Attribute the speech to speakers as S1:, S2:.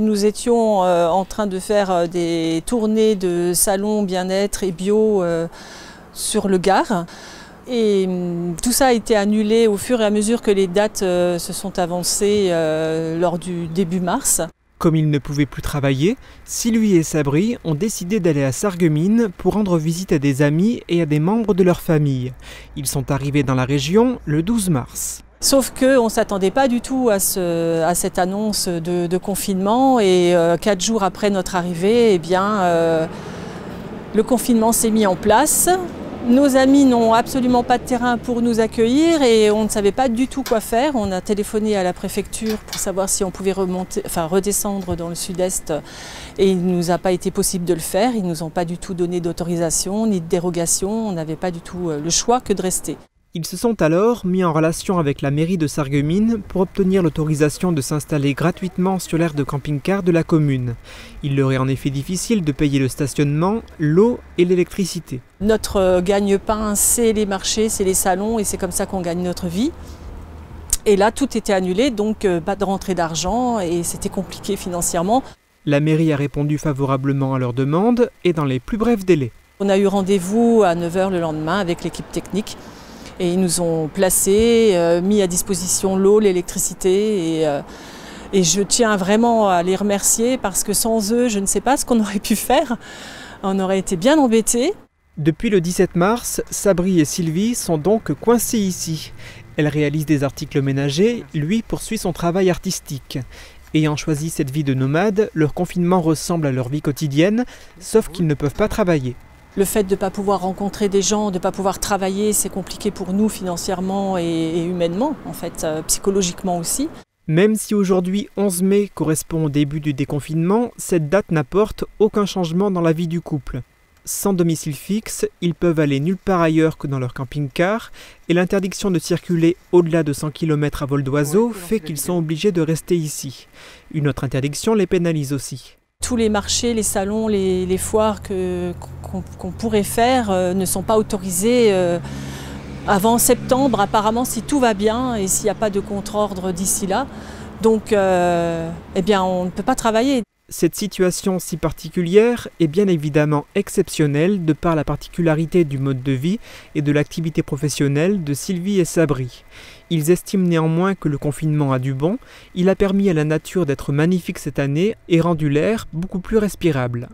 S1: Nous étions euh, en train de faire euh, des tournées de salons bien-être et bio euh, sur le Gard. Et hum, tout ça a été annulé au fur et à mesure que les dates se sont avancées lors du début mars.
S2: Comme ils ne pouvaient plus travailler, Sylvie et Sabri ont décidé d'aller à Sarreguemines pour rendre visite à des amis et à des membres de leur famille. Ils sont arrivés dans la région le 12 mars.
S1: Sauf qu'on ne s'attendait pas du tout à, ce, à cette annonce de, de confinement et euh, quatre jours après notre arrivée, eh bien, euh, le confinement s'est mis en place. Nos amis n'ont absolument pas de terrain pour nous accueillir et on ne savait pas du tout quoi faire. On a téléphoné à la préfecture pour savoir si on pouvait remonter, redescendre dans le sud-est et il ne nous a pas été possible de le faire. Ils ne nous ont pas du tout donné d'autorisation ni de dérogation. On n'avait pas du tout euh, le choix que de rester.
S2: Ils se sont alors mis en relation avec la mairie de Sarreguemines pour obtenir l'autorisation de s'installer gratuitement sur l'aire de camping-car de la commune. Il leur est en effet difficile de payer le stationnement, l'eau et l'électricité.
S1: Notre euh, gagne-pain, c'est les marchés, c'est les salons et c'est comme ça qu'on gagne notre vie. Et là, tout était annulé, donc euh, pas de rentrée d'argent et c'était compliqué financièrement.
S2: La mairie a répondu favorablement à leur demande et dans les plus brefs délais.
S1: On a eu rendez-vous à 9h le lendemain avec l'équipe technique et ils nous ont placés, euh, mis à disposition l'eau, l'électricité et, euh, et je tiens vraiment à les remercier parce que sans eux, je ne sais pas ce qu'on aurait pu faire. On aurait été bien embêtés.
S2: Depuis le 17 mars, Sabri et Sylvie sont donc coincés ici. Elle réalise des articles ménagers, lui poursuit son travail artistique. Ayant choisi cette vie de nomade, leur confinement ressemble à leur vie quotidienne, sauf qu'ils ne peuvent pas travailler.
S1: Le fait de ne pas pouvoir rencontrer des gens, de ne pas pouvoir travailler, c'est compliqué pour nous financièrement et, humainement, en fait, euh, psychologiquement aussi.
S2: Même si aujourd'hui 11 mai correspond au début du déconfinement, cette date n'apporte aucun changement dans la vie du couple. Sans domicile fixe, ils peuvent aller nulle part ailleurs que dans leur camping-car, et l'interdiction de circuler au-delà de 100 km à vol d'oiseau fait qu'ils sont obligés de rester ici. Une autre interdiction les pénalise aussi.
S1: Tous les marchés, les salons, les, foires qu'on pourrait faire euh, ne sont pas autorisés euh, avant septembre, apparemment, si tout va bien et s'il n'y a pas de contre-ordre d'ici là. Donc, euh, eh bien, on ne peut pas travailler.
S2: Cette situation si particulière est bien évidemment exceptionnelle de par la particularité du mode de vie et de l'activité professionnelle de Sylvie et Sabri. Ils estiment néanmoins que le confinement a du bon, il a permis à la nature d'être magnifique cette année et rendu l'air beaucoup plus respirable.